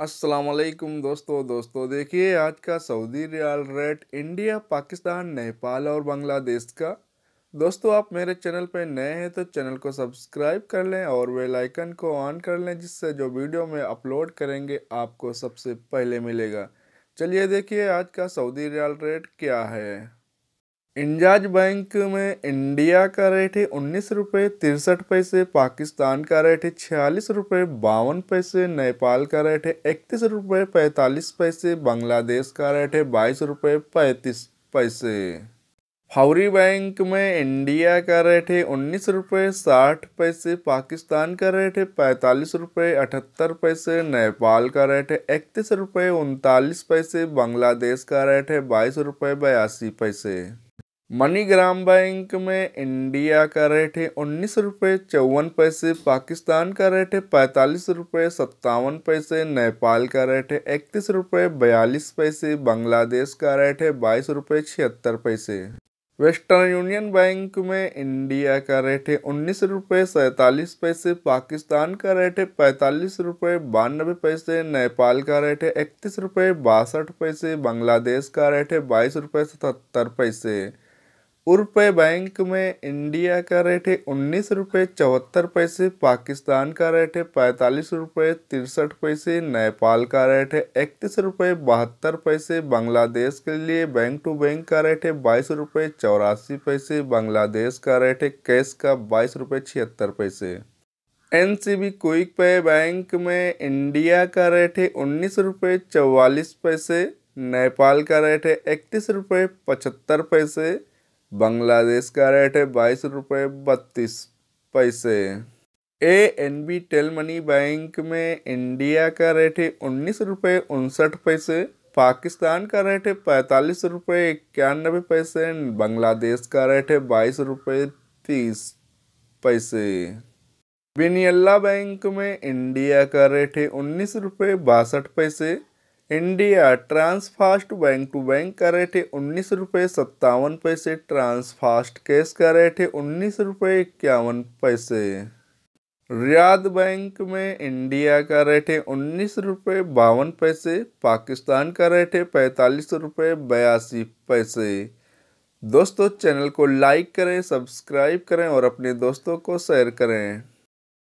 अस्सलाम वालेकुम दोस्तों दोस्तों, देखिए आज का Saudi riyal rate India, Pakistan, Nepal और बांग्लादेश का। दोस्तों, आप मेरे चैनल पर नए हैं तो चैनल को सब्सक्राइब कर लें और बेल आइकन को ऑन कर लें, जिससे जो वीडियो में अपलोड करेंगे, आपको सबसे पहले मिलेगा। चलिए देखिए आज का सऊदी रियाल रेट क्या है। इंजाज बैंक में इंडिया का रेट है उन्नीस रुपये तिरसठ पैसे, पाकिस्तान का रेट है छियालीस रुपये बावन पैसे, नेपाल का रेट है इकतीस रुपये पैंतालीस पैसे, बांग्लादेश का रेट है बाईस रुपये पैंतीस पैसे। फौरी बैंक में इंडिया का रेट है उन्नीस रुपये साठ पैसे, पाकिस्तान का रेट है पैंतालीस रुपये अठहत्तर पैसे, नेपाल का रेट है इकतीस रुपये उनतालीस पैसे, बांग्लादेश का रेट है बाईस रुपये बयासी पैसे। मनीग्राम बैंक में इंडिया का रेट है उन्नीस रुपये चौवन पैसे, पाकिस्तान का रेट है पैंतालीस रुपये सत्तावन पैसे, नेपाल का रेट है इकतीस रुपये बयालीस पैसे, बांग्लादेश का रेट है बाईस रुपये छिहत्तर पैसे। वेस्टर्न यूनियन बैंक में इंडिया का रेट है उन्नीस रुपये सैंतालीस पैसे, पाकिस्तान का रेट है पैंतालीस रुपये बानबे पैसे, नेपाल का रेट है इकतीस रुपये बासठ पैसे, बांग्लादेश का रेट है बाईस रुपये सतहत्तर पैसे। रुपये बैंक में इंडिया का रेट है उन्नीस रुपये चौहत्तर पैसे, पाकिस्तान का रेट है पैंतालीस रुपये तिरसठ पैसे, नेपाल का रेट है इकतीस रुपये बहत्तर पैसे, बांग्लादेश के लिए बैंक टू बैंक का रेट है बाईस रुपये चौरासी पैसे, बांग्लादेश का रेट है कैश का बाईस रुपये छिहत्तर पैसे। N C B quick pay bank में इंडिया का रेट है उन्नीस रुपये चौवालीस पैसे, नेपाल का रेट है इकतीस रुपये पचहत्तर पैसे बांग्लादेश का रेट है बाईस रुपये बत्तीस पैसे। A N B tel money bank में इंडिया का रेट है उन्नीस रुपये उनसठ पैसे, पाकिस्तान का रेट है पैंतालीस रुपये इक्यानबे पैसे बांग्लादेश का रेट है बाईस रुपये तीस पैसे। बिनियल्ला बैंक में इंडिया का रेट है उन्नीस रुपये बासठ पैसे India Transfast bank to bank का रेट है उन्नीस रुपये सत्तावन पैसे, ट्रांसफास्ट कैश का रेट है उन्नीस रुपये इक्यावन पैसे। रियाद बैंक में इंडिया का रेट है उन्नीस रुपये बावन पैसे, पाकिस्तान का रेट है पैंतालीस रुपये बयासी पैसे। दोस्तों, चैनल को लाइक करें, सब्सक्राइब करें और अपने दोस्तों को शेयर करें।